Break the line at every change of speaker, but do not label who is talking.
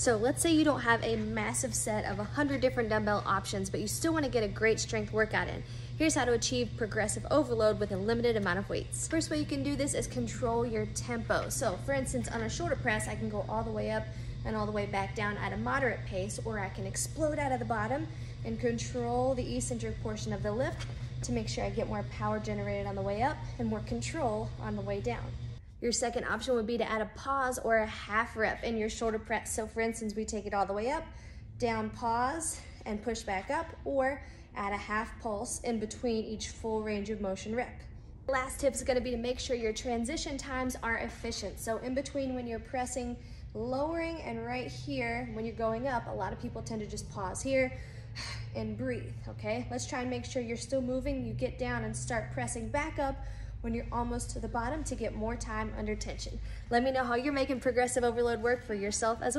So let's say you don't have a massive set of 100 different dumbbell options, but you still wanna get a great strength workout in. Here's how to achieve progressive overload with a limited amount of weights. First way you can do this is control your tempo. So for instance, on a shoulder press, I can go all the way up and all the way back down at a moderate pace, or I can explode out of the bottom and control the eccentric portion of the lift to make sure I get more power generated on the way up and more control on the way down. Your second option would be to add a pause or a half rep in your shoulder press. So for instance, we take it all the way up, down pause, and push back up, or add a half pulse in between each full range of motion rep. Last tip is gonna be to make sure your transition times are efficient. So in between when you're pressing, lowering, and right here, when you're going up, a lot of people tend to just pause here and breathe, okay? Let's try and make sure you're still moving. You get down and start pressing back up when you're almost to the bottom to get more time under tension. Let me know how you're making progressive overload work for yourself as well.